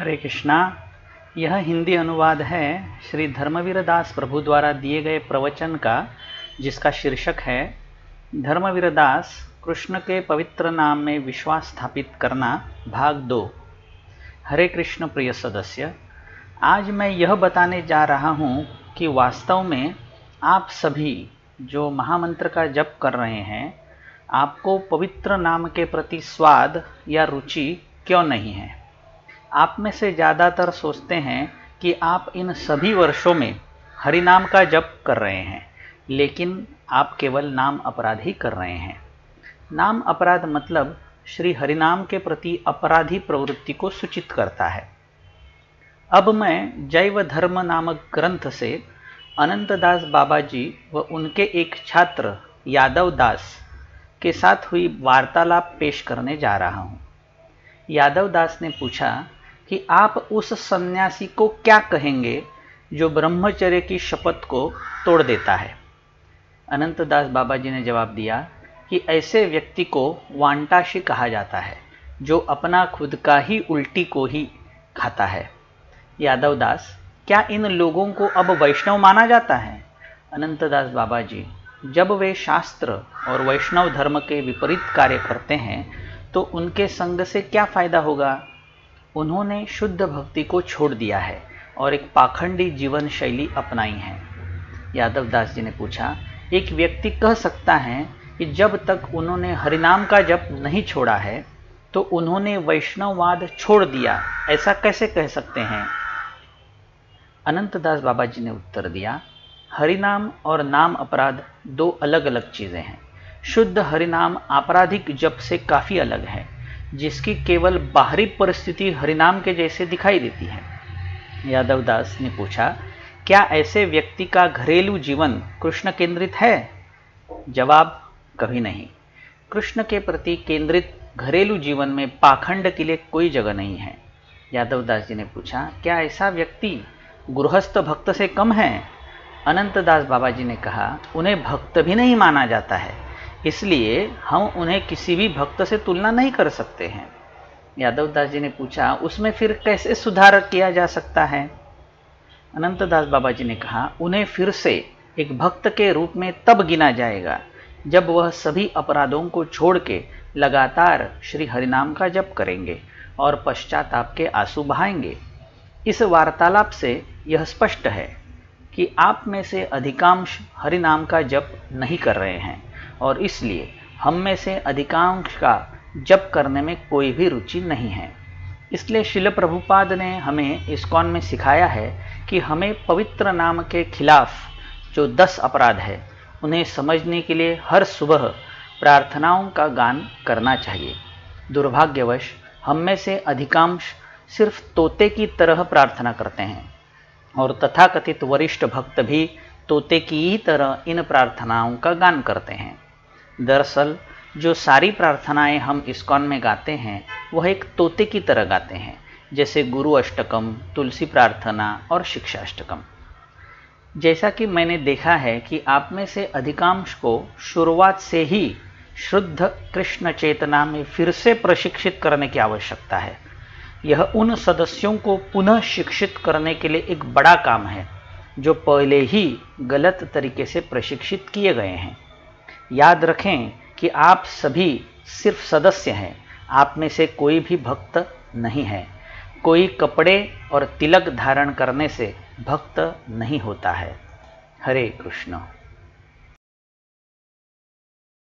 हरे कृष्णा, यह हिंदी अनुवाद है श्री धर्मवीर दास प्रभु द्वारा दिए गए प्रवचन का, जिसका शीर्षक है धर्मवीर दास कृष्ण के पवित्र नाम में विश्वास स्थापित करना भाग दो। हरे कृष्ण प्रिय सदस्य, आज मैं यह बताने जा रहा हूँ कि वास्तव में आप सभी जो महामंत्र का जप कर रहे हैं, आपको पवित्र नाम के प्रति स्वाद या रुचि क्यों नहीं है? आप में से ज़्यादातर सोचते हैं कि आप इन सभी वर्षों में हरि नाम का जप कर रहे हैं, लेकिन आप केवल नाम अपराध ही कर रहे हैं। नाम अपराध मतलब श्री हरिनाम के प्रति अपराधी प्रवृत्ति को सूचित करता है। अब मैं जैव धर्म नामक ग्रंथ से अनंतदास बाबा जी व उनके एक छात्र यादव दास के साथ हुई वार्तालाप पेश करने जा रहा हूँ। यादव दास ने पूछा कि आप उस सन्यासी को क्या कहेंगे जो ब्रह्मचर्य की शपथ को तोड़ देता है? अनंतदास बाबा जी ने जवाब दिया कि ऐसे व्यक्ति को वांटाशी कहा जाता है, जो अपना खुद का ही उल्टी को ही खाता है। यादव दास, क्या इन लोगों को अब वैष्णव माना जाता है? अनंतदास बाबा जी जब वे शास्त्र और वैष्णव धर्म के विपरीत कार्य करते हैं तो उनके संग से क्या फ़ायदा होगा? उन्होंने शुद्ध भक्ति को छोड़ दिया है और एक पाखंडी जीवन शैली अपनाई है। यादव दास जी ने पूछा, एक व्यक्ति कह सकता है कि जब तक उन्होंने हरिनाम का जप नहीं छोड़ा है तो उन्होंने वैष्णववाद छोड़ दिया। ऐसा कैसे कह सकते हैं? अनंतदास बाबा जी ने उत्तर दिया, हरिनाम और नाम अपराध दो अलग अलग चीज़ें हैं। शुद्ध हरिनाम आपराधिक जप से काफ़ी अलग है। जिसकी केवल बाहरी परिस्थिति हरिनाम के जैसे दिखाई देती है। यादव दास ने पूछा, क्या ऐसे व्यक्ति का घरेलू जीवन कृष्ण केंद्रित है? जवाब, कभी नहीं। कृष्ण के प्रति केंद्रित घरेलू जीवन में पाखंड के लिए कोई जगह नहीं है। यादव दास जी ने पूछा, क्या ऐसा व्यक्ति गृहस्थ भक्त से कम है? अनंत दास बाबा जी ने कहा, उन्हें भक्त भी नहीं माना जाता है। इसलिए हम उन्हें किसी भी भक्त से तुलना नहीं कर सकते हैं। यादव दास जी ने पूछा, उसमें फिर कैसे सुधार किया जा सकता है? अनंत दास बाबा जी ने कहा, उन्हें फिर से एक भक्त के रूप में तब गिना जाएगा, जब वह सभी अपराधों को छोड़ के लगातार श्री हरिनाम का जप करेंगे और पश्चाताप के आँसू बहाएँगे। इस वार्तालाप से यह स्पष्ट है कि आप में से अधिकांश हरिनाम का जप नहीं कर रहे हैं। और इसलिए हम में से अधिकांश का जप करने में कोई भी रुचि नहीं है। इसलिए शिल प्रभुपाद ने हमें इस्कॉन में सिखाया है कि हमें पवित्र नाम के खिलाफ जो दस अपराध है, उन्हें समझने के लिए हर सुबह प्रार्थनाओं का गान करना चाहिए। दुर्भाग्यवश, हम में से अधिकांश सिर्फ़ तोते की तरह प्रार्थना करते हैं, और तथाकथित वरिष्ठ भक्त भी तोते की ही तरह इन प्रार्थनाओं का गान करते हैं। दरअसल, जो सारी प्रार्थनाएँ हम इस्कॉन में गाते हैं, वह एक तोते की तरह गाते हैं, जैसे गुरु अष्टकम, तुलसी प्रार्थना और शिक्षा अष्टकम। जैसा कि मैंने देखा है कि आप में से अधिकांश को शुरुआत से ही शुद्ध कृष्ण चेतना में फिर से प्रशिक्षित करने की आवश्यकता है। यह उन सदस्यों को पुनः शिक्षित करने के लिए एक बड़ा काम है, जो पहले ही गलत तरीके से प्रशिक्षित किए गए हैं। याद रखें कि आप सभी सिर्फ़ सदस्य हैं। आप में से कोई भी भक्त नहीं है। कोई कपड़े और तिलक धारण करने से भक्त नहीं होता है। हरे कृष्ण।